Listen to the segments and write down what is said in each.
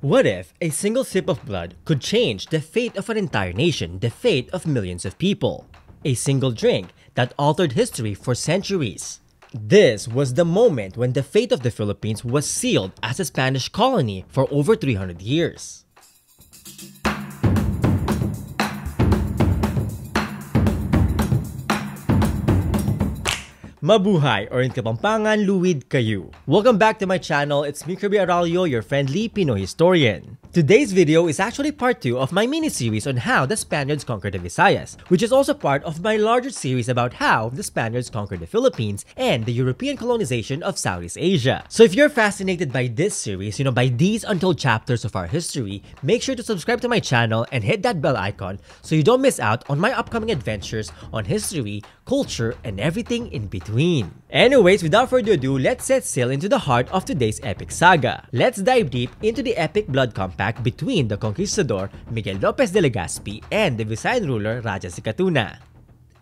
What if a single sip of blood could change the fate of an entire nation, the fate of millions of people? A single drink that altered history for centuries. This was the moment when the fate of the Philippines was sealed as a Spanish colony for over 300 years. Mabuhay or in Kapampangan, Luwid kayo. Welcome back to my channel. It's me, Kirby Aralio, your friendly Pinoy historian. Today's video is actually part 2 of my mini-series on how the Spaniards conquered the Visayas, which is also part of my larger series about how the Spaniards conquered the Philippines and the European colonization of Southeast Asia. So if you're fascinated by this series, you know, by these untold chapters of our history, make sure to subscribe to my channel and hit that bell icon so you don't miss out on my upcoming adventures on history, culture, and everything in between. Anyways, without further ado, let's set sail into the heart of today's epic saga. Let's dive deep into the epic blood compact between the conquistador Miguel Lopez de Legazpi and the Visayan ruler Raja Sikatuna.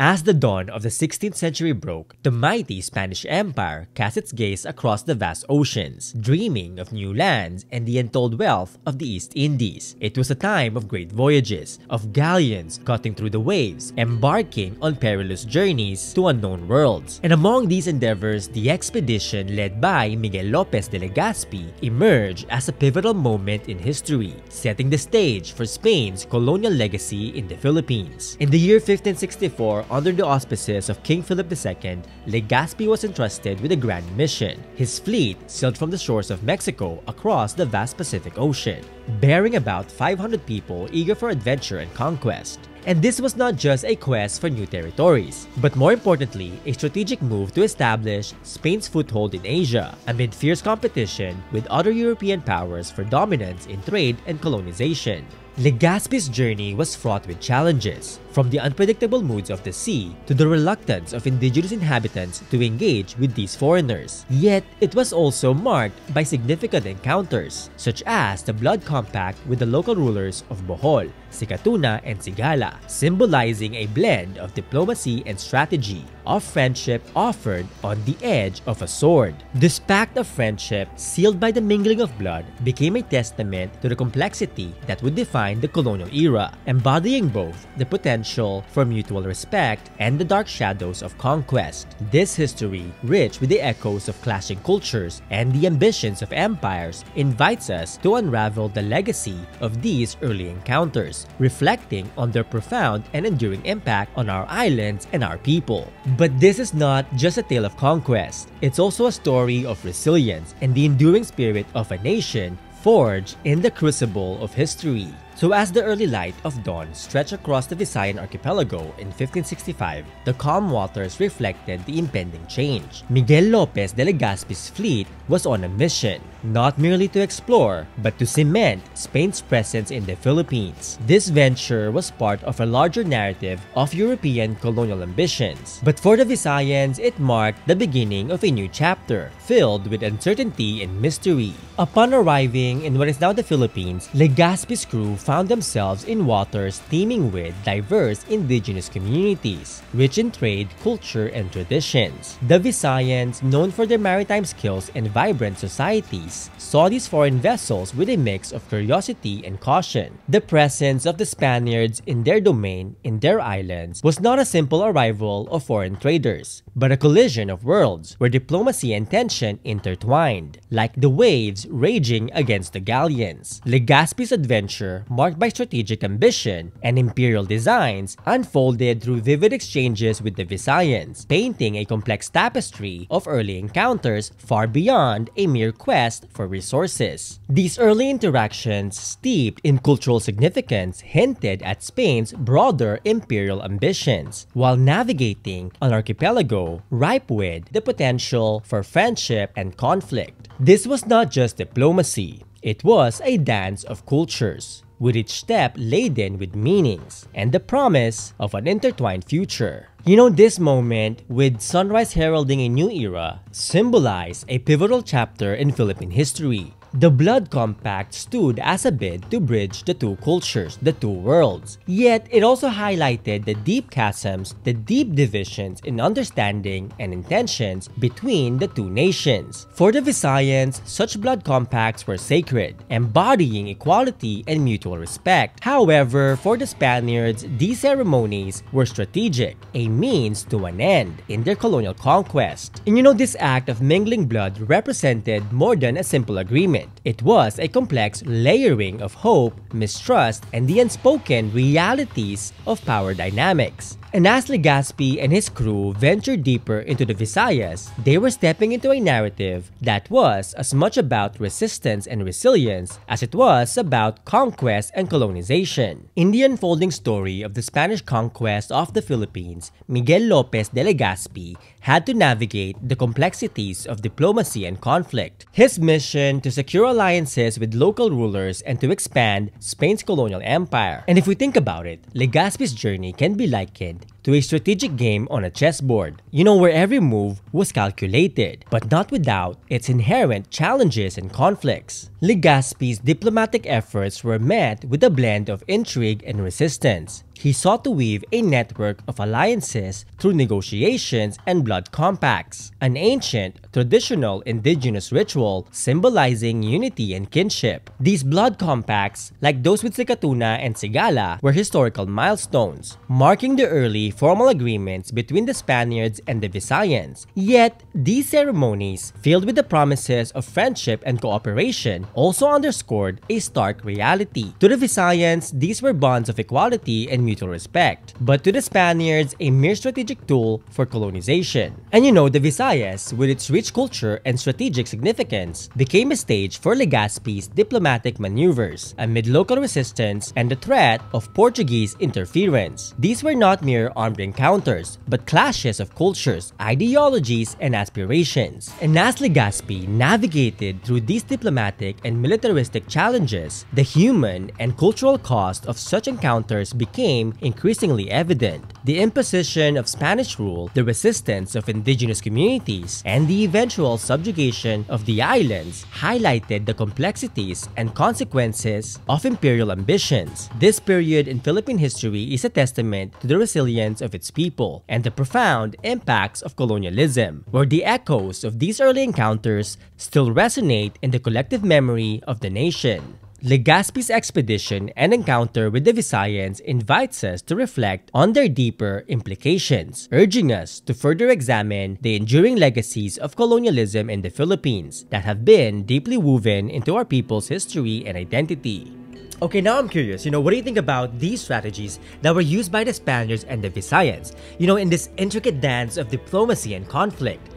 As the dawn of the 16th century broke, the mighty Spanish Empire cast its gaze across the vast oceans, dreaming of new lands and the untold wealth of the East Indies. It was a time of great voyages, of galleons cutting through the waves, embarking on perilous journeys to unknown worlds. And among these endeavors, the expedition led by Miguel Lopez de Legazpi emerged as a pivotal moment in history, setting the stage for Spain's colonial legacy in the Philippines. In the year 1564, under the auspices of King Philip II, Legazpi was entrusted with a grand mission. His fleet sailed from the shores of Mexico across the vast Pacific Ocean, bearing about 500 people eager for adventure and conquest. And this was not just a quest for new territories, but more importantly, a strategic move to establish Spain's foothold in Asia amid fierce competition with other European powers for dominance in trade and colonization. Legazpi's journey was fraught with challenges, from the unpredictable moods of the sea to the reluctance of indigenous inhabitants to engage with these foreigners. Yet, it was also marked by significant encounters, such as the blood compact with the local rulers of Bohol, Sikatuna, and Sigala, symbolizing a blend of diplomacy and strategy, of friendship offered on the edge of a sword. This pact of friendship, sealed by the mingling of blood, became a testament to the complexity that would define the colonial era, embodying both the potential potential for mutual respect and the dark shadows of conquest. This history, rich with the echoes of clashing cultures and the ambitions of empires, invites us to unravel the legacy of these early encounters, reflecting on their profound and enduring impact on our islands and our people. But this is not just a tale of conquest, it's also a story of resilience and the enduring spirit of a nation forged in the crucible of history. So as the early light of dawn stretched across the Visayan archipelago in 1565, the calm waters reflected the impending change. Miguel Lopez de Legazpi's fleet was on a mission, not merely to explore, but to cement Spain's presence in the Philippines. This venture was part of a larger narrative of European colonial ambitions. But for the Visayans, it marked the beginning of a new chapter, filled with uncertainty and mystery. Upon arriving in what is now the Philippines, Legazpi's crew found themselves in waters teeming with diverse indigenous communities, rich in trade, culture, and traditions. The Visayans, known for their maritime skills and vibrant societies, saw these foreign vessels with a mix of curiosity and caution. The presence of the Spaniards in their domain, in their islands, was not a simple arrival of foreign traders, but a collision of worlds where diplomacy and tension intertwined, like the waves raging against the galleons. Legazpi's adventure marked by strategic ambition and imperial designs, unfolded through vivid exchanges with the Visayans, painting a complex tapestry of early encounters far beyond a mere quest for resources. These early interactions, steeped in cultural significance, hinted at Spain's broader imperial ambitions, while navigating an archipelago ripe with the potential for friendship and conflict. This was not just diplomacy, it was a dance of cultures with each step laden with meanings and the promise of an intertwined future. You know, this moment, with sunrise heralding a new era, symbolized a pivotal chapter in Philippine history, The Blood Compact stood as a bid to bridge the two cultures, the two worlds. Yet, it also highlighted the deep chasms, the deep divisions in understanding and intentions between the two nations. For the Visayans, such blood compacts were sacred, embodying equality and mutual respect. However, for the Spaniards, these ceremonies were strategic, a means to an end in their colonial conquest. And you know, this act of mingling blood represented more than a simple agreement. It was a complex layering of hope, mistrust, and the unspoken realities of power dynamics. And as Legazpi and his crew ventured deeper into the Visayas, they were stepping into a narrative that was as much about resistance and resilience as it was about conquest and colonization. In the unfolding story of the Spanish conquest of the Philippines, Miguel Lopez de Legazpi had to navigate the complexities of diplomacy and conflict. His mission to secure alliances with local rulers and to expand Spain's colonial empire. And if we think about it, Legazpi's journey can be likened mind to a strategic game on a chessboard. You know, where every move was calculated, but not without its inherent challenges and conflicts. Legazpi's diplomatic efforts were met with a blend of intrigue and resistance. He sought to weave a network of alliances through negotiations and blood compacts, an ancient, traditional indigenous ritual symbolizing unity and kinship. These blood compacts, like those with Sikatuna and Sigala, were historical milestones, marking the early formal agreements between the Spaniards and the Visayans. Yet, these ceremonies, filled with the promises of friendship and cooperation, also underscored a stark reality. To the Visayans, these were bonds of equality and mutual respect, but to the Spaniards, a mere strategic tool for colonization. And you know, the Visayas, with its rich culture and strategic significance, became a stage for Legazpi's diplomatic maneuvers amid local resistance and the threat of Portuguese interference. These were not mere armed encounters, but clashes of cultures, ideologies, and aspirations. And as Legazpi navigated through these diplomatic and militaristic challenges, the human and cultural cost of such encounters became increasingly evident. The imposition of Spanish rule, the resistance of indigenous communities, and the eventual subjugation of the islands highlighted the complexities and consequences of imperial ambitions. This period in Philippine history is a testament to the resilience of its people and the profound impacts of colonialism, where the echoes of these early encounters still resonate in the collective memory of the nation. Legazpi's expedition and encounter with the Visayans invites us to reflect on their deeper implications, urging us to further examine the enduring legacies of colonialism in the Philippines that have been deeply woven into our people's history and identity. Okay, now I'm curious, you know, what do you think about these strategies that were used by the Spaniards and the Visayans, you know, in this intricate dance of diplomacy and conflict?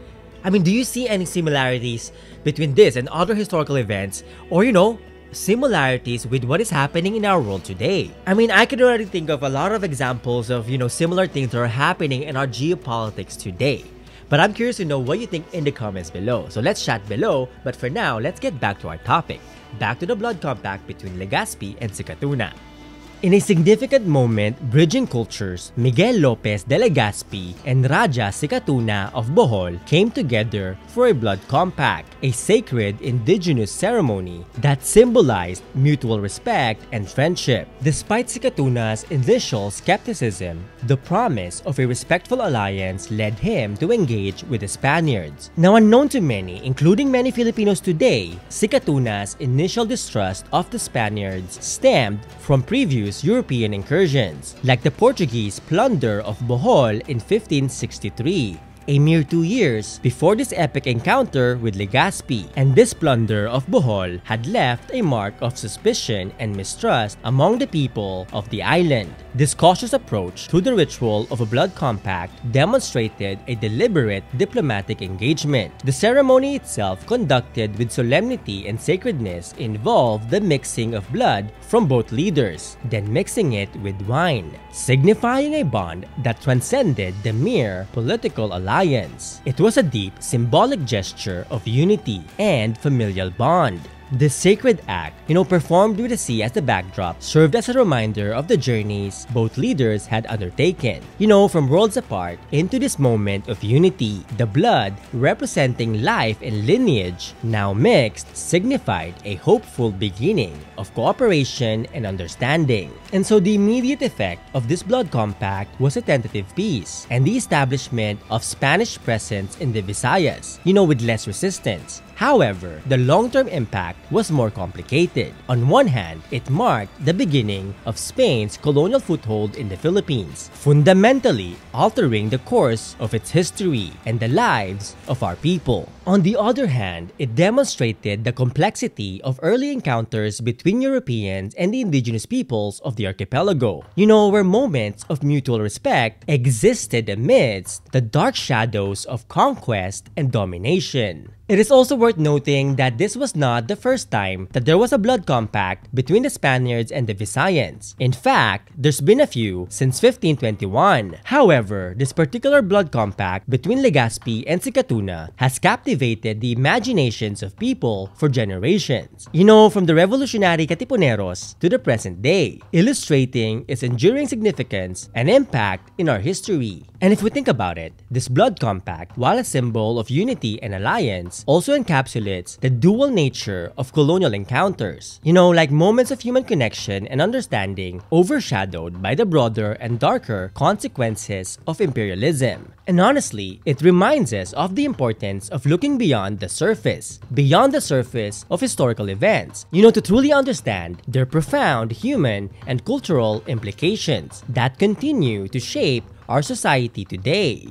I mean, do you see any similarities between this and other historical events, or, you know, similarities with what is happening in our world today. I mean, I can already think of a lot of examples of, you know, similar things that are happening in our geopolitics today. But I'm curious to know what you think in the comments below. So let's chat below, but for now, let's get back to our topic. Back to the blood compact between Legazpi and Sikatuna. In a significant moment bridging cultures, Miguel Lopez de Legazpi and Raja Sikatuna of Bohol came together for a blood compact, a sacred indigenous ceremony that symbolized mutual respect and friendship. Despite Sikatuna's initial skepticism, the promise of a respectful alliance led him to engage with the Spaniards. Now unknown to many, including many Filipinos today, Sikatuna's initial distrust of the Spaniards stemmed from European incursions, like the Portuguese plunder of Bohol in 1563 a mere two years before this epic encounter with Legazpi, and this plunder of Bohol had left a mark of suspicion and mistrust among the people of the island. This cautious approach to the ritual of a blood compact demonstrated a deliberate diplomatic engagement. The ceremony itself, conducted with solemnity and sacredness, involved the mixing of blood from both leaders, then mixing it with wine, signifying a bond that transcended the mere political alliance alliance. It was a deep, symbolic gesture of unity and familial bond. This sacred act, you know, performed with the sea as the backdrop, served as a reminder of the journeys both leaders had undertaken. You know, from worlds apart into this moment of unity, the blood representing life and lineage, now mixed, signified a hopeful beginning of cooperation and understanding. And so the immediate effect of this blood compact was a tentative peace and the establishment of Spanish presence in the Visayas, you know, with less resistance. However, the long-term impact was more complicated. On one hand, it marked the beginning of Spain's colonial foothold in the Philippines, fundamentally altering the course of its history and the lives of our people. On the other hand, it demonstrated the complexity of early encounters between Europeans and the indigenous peoples of the archipelago. You know, where moments of mutual respect existed amidst the dark shadows of conquest and domination. It is also worth noting that this was not the first time that there was a blood compact between the Spaniards and the Visayans. In fact, there's been a few since 1521. However, this particular blood compact between Legazpi and Sikatuna has captivated the imaginations of people for generations. You know, from the revolutionary Katipuneros to the present day, illustrating its enduring significance and impact in our history. And if we think about it, this blood compact, while a symbol of unity and alliance, also encapsulates the dual nature of colonial encounters. You know, like moments of human connection and understanding overshadowed by the broader and darker consequences of imperialism. And honestly, it reminds us of the importance of looking beyond the surface, beyond the surface of historical events, you know, to truly understand their profound human and cultural implications that continue to shape our society today.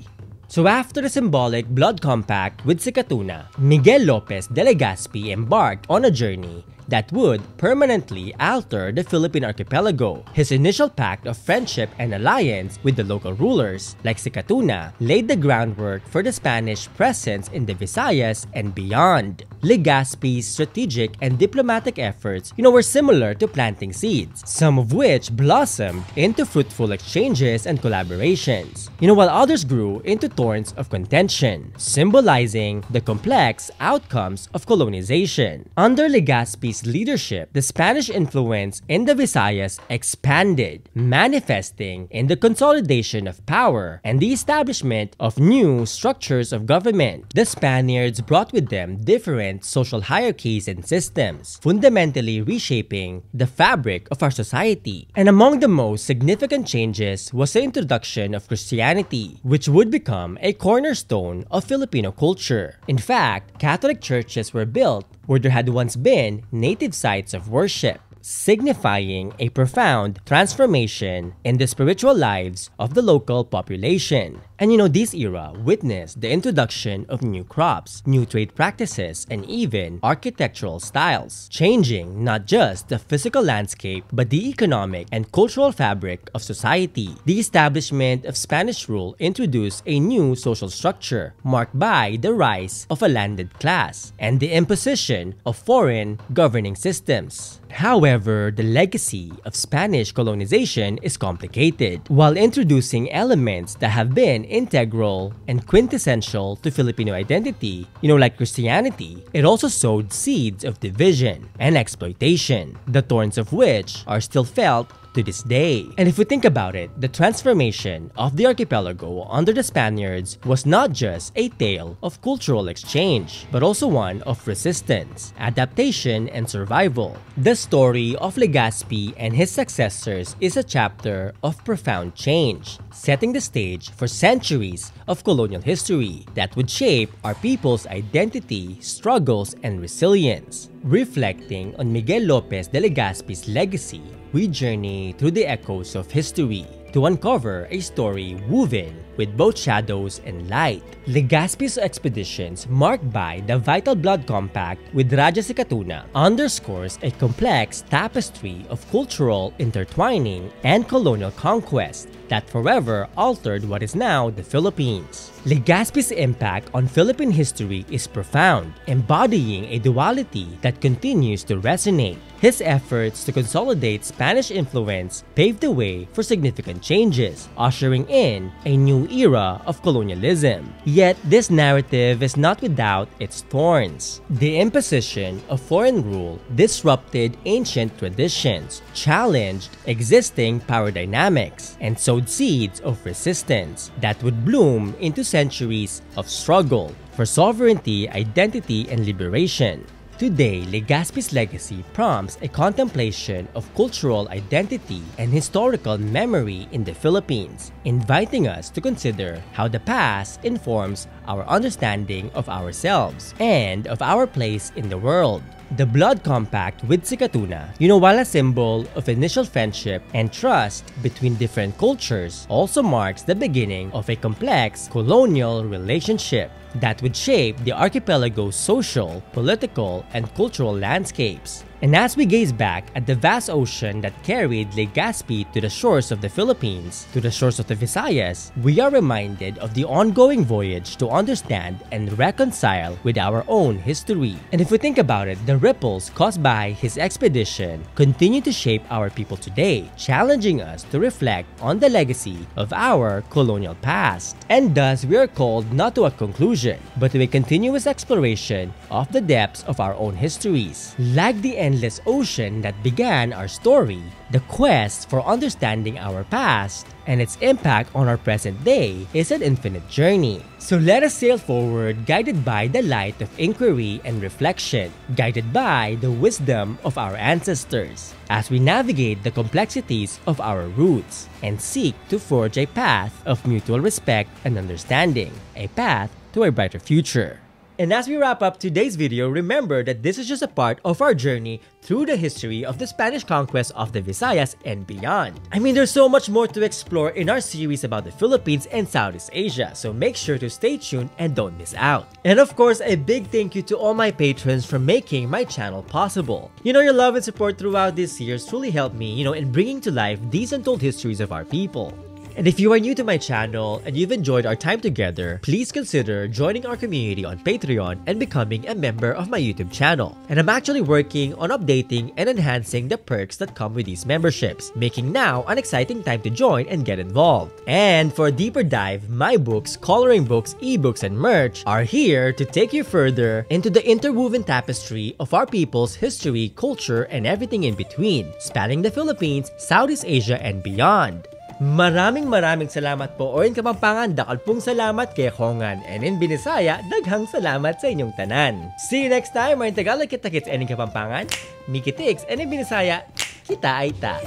So after the symbolic blood compact with Sikatuna, Miguel Lopez de Legazpi embarked on a journey that would permanently alter the Philippine archipelago. His initial pact of friendship and alliance with the local rulers, like Sikatuna, laid the groundwork for the Spanish presence in the Visayas and beyond. Legazpi's strategic and diplomatic efforts, you know, were similar to planting seeds, some of which blossomed into fruitful exchanges and collaborations. You know, while others grew into thorns of contention, symbolizing the complex outcomes of colonization. Under Legazpi's leadership, the Spanish influence in the Visayas expanded, manifesting in the consolidation of power and the establishment of new structures of government. The Spaniards brought with them different social hierarchies and systems, fundamentally reshaping the fabric of our society. And among the most significant changes was the introduction of Christianity, which would become a cornerstone of Filipino culture. In fact, Catholic churches were built where there had once been native sites of worship signifying a profound transformation in the spiritual lives of the local population. And you know, this era witnessed the introduction of new crops, new trade practices, and even architectural styles, changing not just the physical landscape but the economic and cultural fabric of society. The establishment of Spanish rule introduced a new social structure marked by the rise of a landed class and the imposition of foreign governing systems. However, the legacy of Spanish colonization is complicated. While introducing elements that have been integral and quintessential to Filipino identity, you know, like Christianity, it also sowed seeds of division and exploitation, the thorns of which are still felt to this day. And if we think about it, the transformation of the archipelago under the Spaniards was not just a tale of cultural exchange, but also one of resistance, adaptation, and survival. The story of Legazpi and his successors is a chapter of profound change, setting the stage for centuries of colonial history that would shape our people's identity, struggles, and resilience. Reflecting on Miguel Lopez de Legazpi's legacy, we journey through the echoes of history to uncover a story woven with both shadows and light. Legazpi's expeditions, marked by the vital blood compact with Raja Sikatuna, underscores a complex tapestry of cultural intertwining and colonial conquest that forever altered what is now the Philippines. Legazpi's impact on Philippine history is profound, embodying a duality that continues to resonate. His efforts to consolidate Spanish influence paved the way for significant changes, ushering in a new era of colonialism. Yet, this narrative is not without its thorns. The imposition of foreign rule disrupted ancient traditions, challenged existing power dynamics, and sowed seeds of resistance that would bloom into centuries of struggle for sovereignty, identity, and liberation. Today, Legazpi's legacy prompts a contemplation of cultural identity and historical memory in the Philippines, inviting us to consider how the past informs our understanding of ourselves and of our place in the world. The blood compact with Sikatuna, you know, while a symbol of initial friendship and trust between different cultures, also marks the beginning of a complex colonial relationship that would shape the archipelago's social, political, and cultural landscapes. And as we gaze back at the vast ocean that carried Legazpi to the shores of the Philippines, to the shores of the Visayas, we are reminded of the ongoing voyage to understand and reconcile with our own history. And if we think about it, the ripples caused by his expedition continue to shape our people today, challenging us to reflect on the legacy of our colonial past. And thus, we are called not to a conclusion, but to a continuous exploration of the depths of our own histories. Like the endless ocean that began our story, the quest for understanding our past and its impact on our present day is an infinite journey. So let us sail forward guided by the light of inquiry and reflection, guided by the wisdom of our ancestors, as we navigate the complexities of our roots and seek to forge a path of mutual respect and understanding, a path to a brighter future. And as we wrap up today's video, remember that this is just a part of our journey through the history of the Spanish conquest of the Visayas and beyond. I mean, there's so much more to explore in our series about the Philippines and Southeast Asia, so make sure to stay tuned and don't miss out. And of course, a big thank you to all my patrons for making my channel possible. You know, your love and support throughout these years truly helped me, you know, in bringing to life these untold histories of our people. And if you are new to my channel and you've enjoyed our time together, please consider joining our community on Patreon and becoming a member of my YouTube channel. And I'm actually working on updating and enhancing the perks that come with these memberships, making now an exciting time to join and get involved. And for a deeper dive, my books, coloring books, ebooks, and merch are here to take you further into the interwoven tapestry of our people's history, culture, and everything in between, spanning the Philippines, Southeast Asia, and beyond. Maraming maraming salamat po o in Kapampangan, dakal pong salamat kay Hongan and in Binisaya, daghang salamat sa inyong tanan. See you next time, mga Tagalog kita kits and in Kapampangan, Miki Tix and in Binisaya, kita ay ta.